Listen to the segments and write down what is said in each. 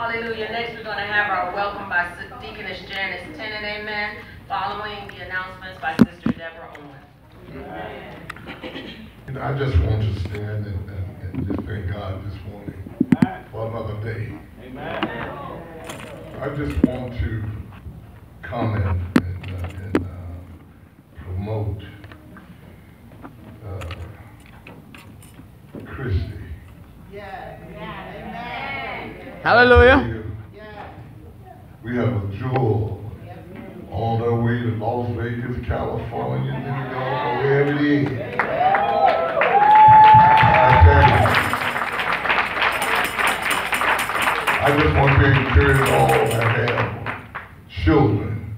Hallelujah. Next, we're going to have our welcome by Deaconess Janice Tennant. Amen. Following the announcements by Sister Deborah Owen. Amen. And I just want to stand and, and, and just thank God this morning for another day. Amen. I just want to comment and, uh, and uh, promote Hallelujah. We have a jewel on their way to Las Vegas, California, wherever it is. I I just want to encourage all that have children.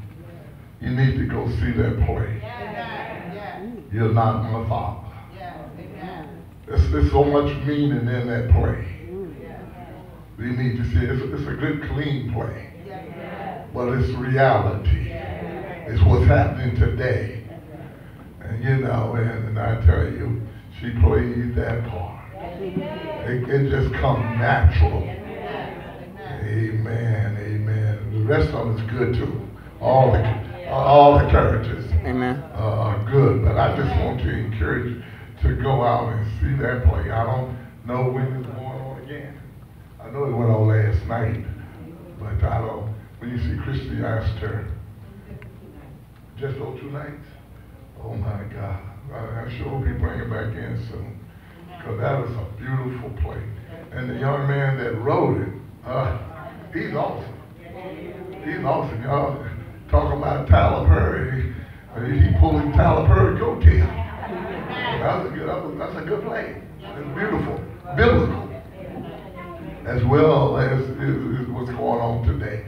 You need to go see that play. You're not my father. There's, there's so much meaning in that play. We need to see it. It's, it's a good, clean play. But it's reality. It's what's happening today. And you know, and, and I tell you, she played that part. It, it just comes natural. Amen, amen. The rest of it's good too. All the all the characters Amen. uh, are good, but I just want to encourage you to go out and see that play. I don't know when it's going on again. I know it went on last night, but I don't. When you see Christy asked her, just those two nights. Oh my God! I, I'm sure we'll be bringing back in soon, because that was a beautiful play. And the young man that wrote it, uh, he's awesome. He's awesome. Y'all talking about Tyler Perry. Uh, He pulling Tyler Perry coattail. That's a good, that's a good play. It's beautiful, biblical, as well as is, is what's going on today.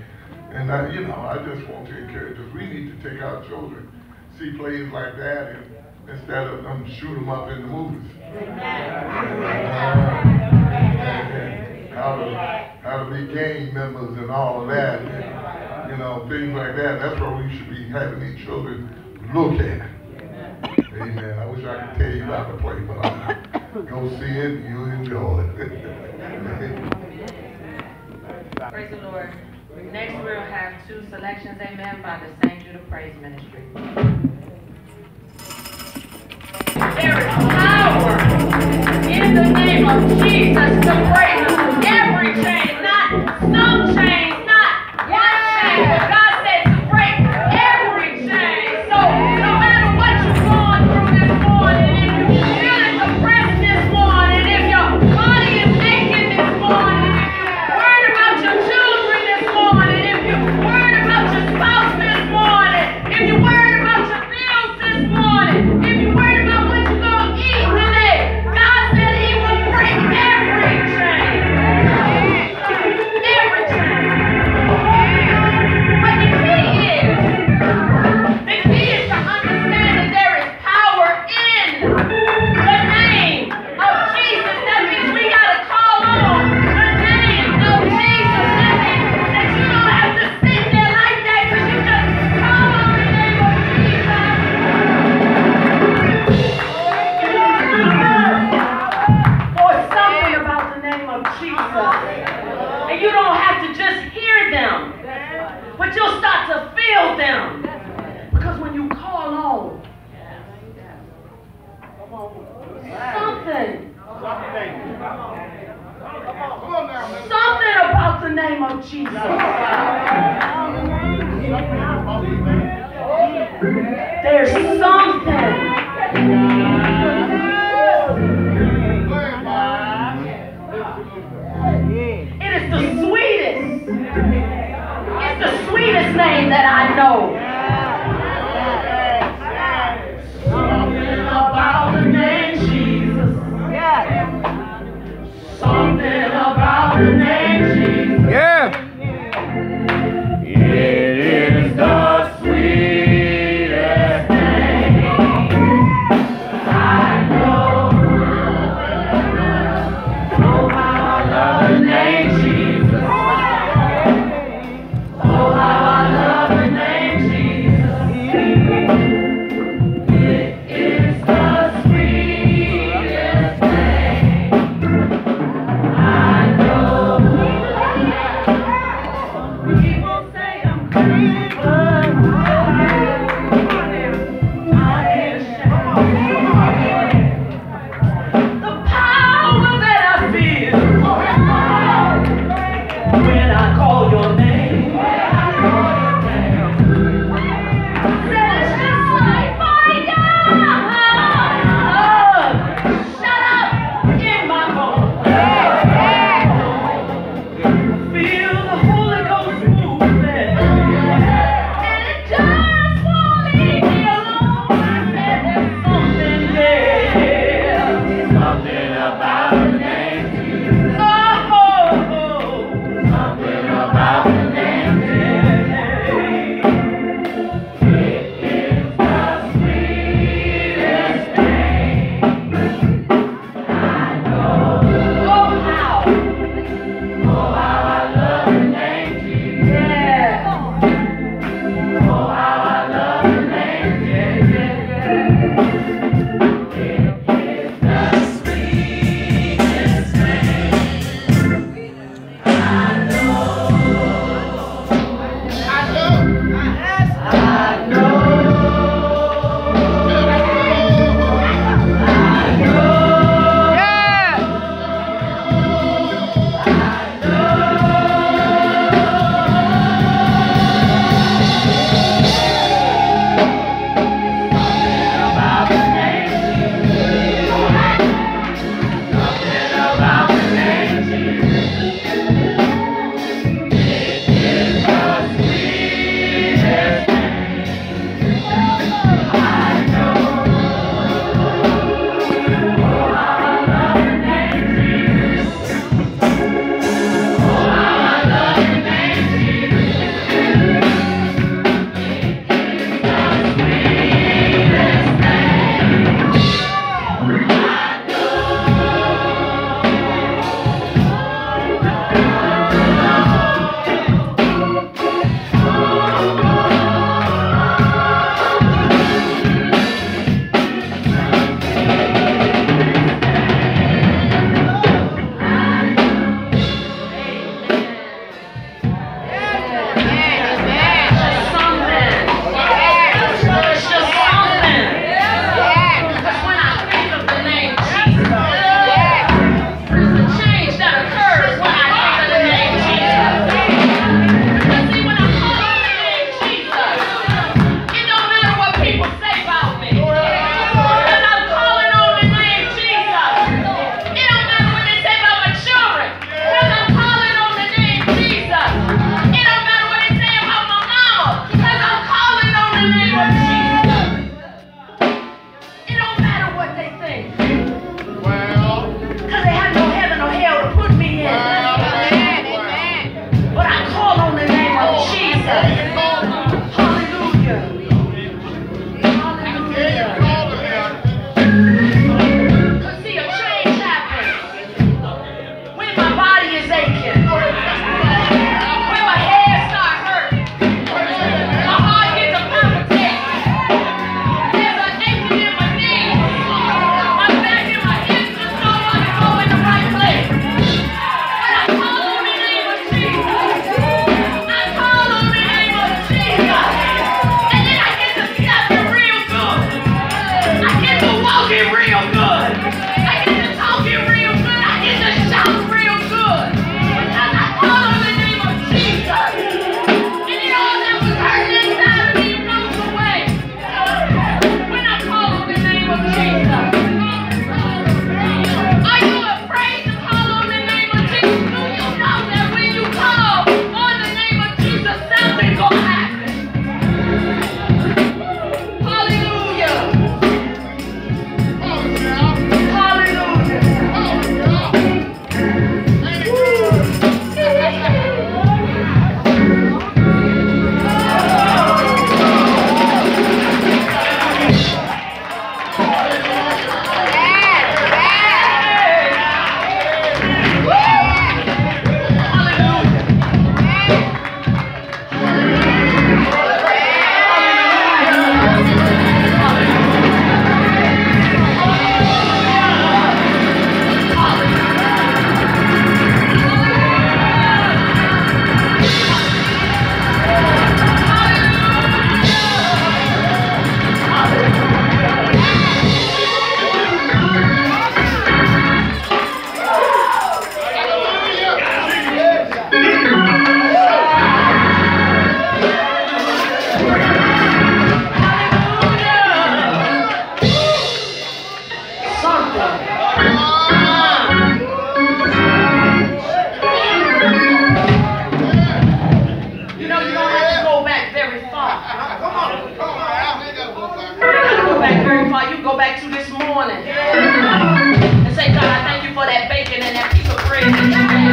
And I, you know, I just want to encourage us. We need to take our children see plays like that and, instead of them shoot them up in the movies. And How to how to be gang members and all of that. And, you know, things like that. That's what we should be having these children look at. Amen. I wish I could tell you about the play, but I'm go see it you'll enjoy it. Praise the Lord. Next, we'll have two selections, amen, by the St. Judah Praise Ministry. There is power in the name of Jesus to break There's something. It is the sweetest. It's the sweetest name that I know.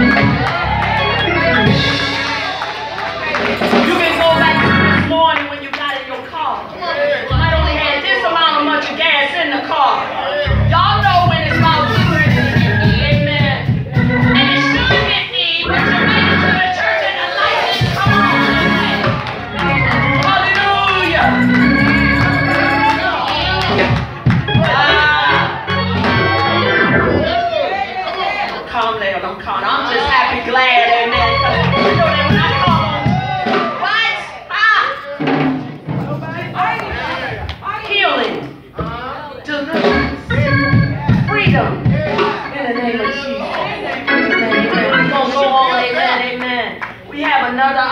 Hallelujah.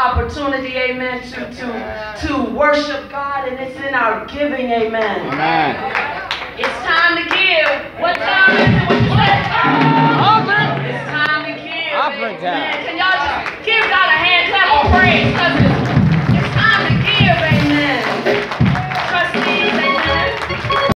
opportunity, amen, to, to, to worship God, and it's in our giving, amen. Amen. It's time to give. What time is it? What time? It's time to give. Amen. Can y'all just give God a hand clap of praise?